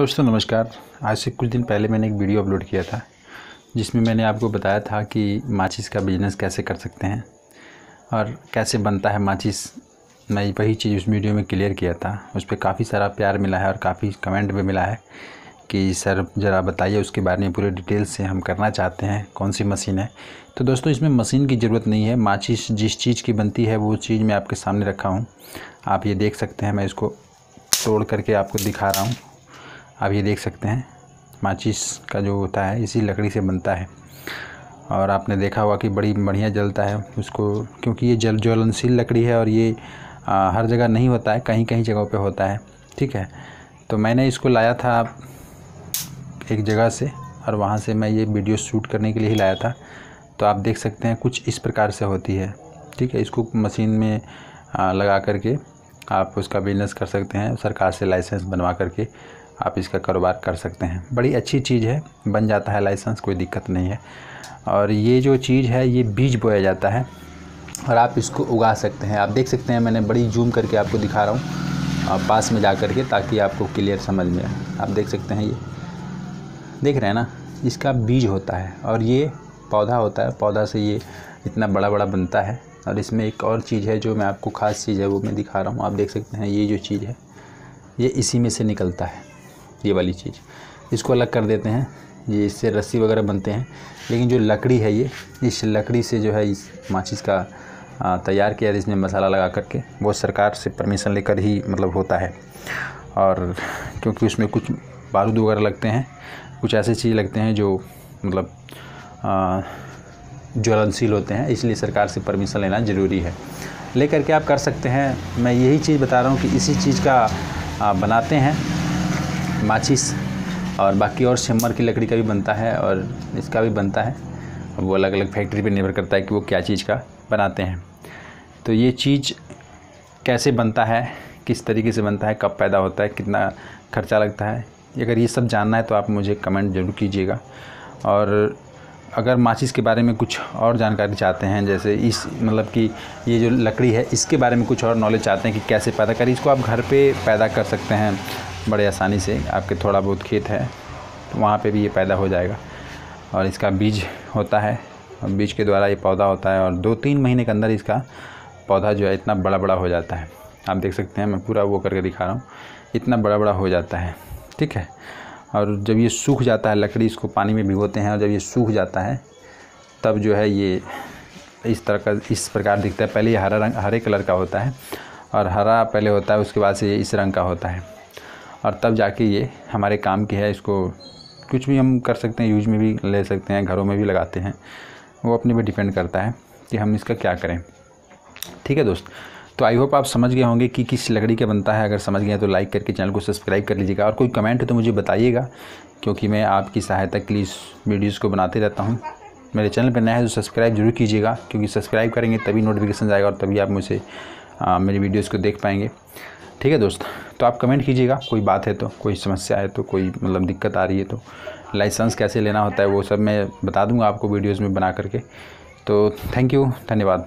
दोस्तों, नमस्कार। आज से कुछ दिन पहले मैंने एक वीडियो अपलोड किया था, जिसमें मैंने आपको बताया था कि माचिस का बिज़नेस कैसे कर सकते हैं और कैसे बनता है माचिस। मैं वही चीज़ उस वीडियो में क्लियर किया था। उस पर काफ़ी सारा प्यार मिला है और काफ़ी कमेंट भी मिला है कि, सर, ज़रा बताइए, उसके बारे में पूरे डिटेल से हम करना चाहते हैं, कौन सी मशीन है? तो दोस्तों, इसमें मशीन की ज़रूरत नहीं है। माचिस जिस चीज़ की बनती है, वो चीज़ मैं आपके सामने रखा हूँ। आप ये देख सकते हैं, मैं इसको तोड़ करके आपको दिखा रहा हूँ। आप ये देख सकते हैं माचिस का जो होता है इसी लकड़ी से बनता है। और आपने देखा होगा कि बड़ी बढ़िया जलता है उसको क्योंकि ये जल ज्वलनशील लकड़ी है और ये आ, हर जगह नहीं होता है कहीं कहीं जगहों पे होता है। ठीक है? तो मैंने इसको लाया था एक जगह से और वहाँ से मैं ये वीडियो शूट करने के लिए ही लाया था। तो आप देख सकते हैं कुछ इस प्रकार से होती है। ठीक है? इसको मशीन में लगा करके आप उसका बिज़नेस कर सकते हैं सरकार से लाइसेंस बनवा करके। आप इसका कारोबार कर सकते हैं। बड़ी अच्छी चीज़ है, बन जाता है लाइसेंस, कोई दिक्कत नहीं है। और ये जो चीज़ है, ये बीज बोया जाता है और आप इसको उगा सकते हैं। आप देख सकते हैं, मैंने बड़ी जूम करके आपको दिखा रहा हूँ पास में जा करके ताकि आपको क्लियर समझ में आए। आप देख सकते हैं ये। देख रहे हैं ना, इसका बीज होता है और ये पौधा होता है। पौधा से ये इतना बड़ा बड़ा बनता है। और इसमें एक और चीज़ है, जो मैं आपको ख़ास चीज़ है, वो मैं दिखा रहा हूँ। आप देख सकते हैं, ये जो चीज़ है, ये इसी में से निकलता है। ये वाली चीज़। इसको अलग कर देते हैं। ये इससे रस्सी वगैरह बनते हैं। लेकिन जो लकड़ी है ये, इस लकड़ी से जो है इस माचिस का तैयार किया इसमें मसाला लगा करके, वो सरकार से परमिशन लेकर ही मतलब होता है। और क्योंकि उसमें कुछ बारूद वगैरह लगते हैं, कुछ ऐसे चीज़ लगते हैं जो मतलब ज्वलनशील होते हैं, इसलिए सरकार से परमिशन लेना ज़रूरी है। लेकर के आप कर सकते हैं। मैं यही चीज़ बता रहा हूँ कि इसी चीज़ का बनाते हैं। माचिस और बाकी और सिमर की लकड़ी का भी बनता है और इसका भी बनता है। वो अलग अलग फैक्ट्री पे निर्भर करता है कि वो क्या चीज़ का बनाते हैं। तो ये चीज़ कैसे बनता है, किस तरीके से बनता है, कब पैदा होता है, कितना खर्चा लगता है अगर ये सब जानना है तो आप मुझे कमेंट ज़रूर कीजिएगा। और अगर माचिस के बारे में कुछ और जानकारी चाहते हैं, जैसे इस मतलब कि ये जो लकड़ी है, इसके बारे में कुछ और नॉलेज चाहते हैं कि कैसे पैदा करें, इसको आप घर पे पैदा कर सकते हैं। बड़े आसानी से आपके थोड़ा बहुत खेत है तो वहाँ पे भी ये पैदा हो जाएगा। और इसका बीज होता है, और बीज के द्वारा ये पौधा होता है, और दो तीन महीने के अंदर इसका पौधा जो है इतना बड़ा बड़ा हो जाता है। आप देख सकते हैं, मैं पूरा वो करके दिखा रहा हूँ, इतना बड़ा बड़ा हो जाता है, ठीक है? और जब ये सूख जाता है, लकड़ी इसको पानी में भिगोते हैं, और जब ये सूख जाता है, तब जो है ये इस तरह का, इस प्रकार दिखता है। पहले ये हरा रंग, हरे कलर का होता है, और हरा पहले होता है, उसके बाद से ये इस रंग का होता है। और तब जाके ये हमारे काम की है, इसको कुछ भी हम कर सकते हैं, यूज़ में भी ले सकते हैं, घरों में भी लगाते हैं। वो अपने पे डिपेंड करता है कि हम इसका क्या करें। ठीक है दोस्त? तो आई होप आप समझ गए होंगे कि किस लकड़ी का बनता है। अगर समझ गए तो लाइक करके चैनल को सब्सक्राइब कर लीजिएगा और कोई कमेंट है तो मुझे बताइएगा, क्योंकि मैं आपकी सहायता के लिए वीडियोज़ को बनाते रहता हूँ। मेरे चैनल पर नया है तो सब्सक्राइब ज़रूर कीजिएगा, क्योंकि सब्सक्राइब करेंगे तभी नोटिफिकेशन आएगा और तभी आप मुझे मेरी वीडियोज़ को देख पाएँगे। ठीक है दोस्त? तो आप कमेंट कीजिएगा, कोई बात है तो कोई समस्या है तो कोई मतलब दिक्कत आ रही है तो। लाइसेंस कैसे लेना होता है वो सब मैं बता दूँगा आपको वीडियोज़ में बना करके। तो थैंक यू, धन्यवाद।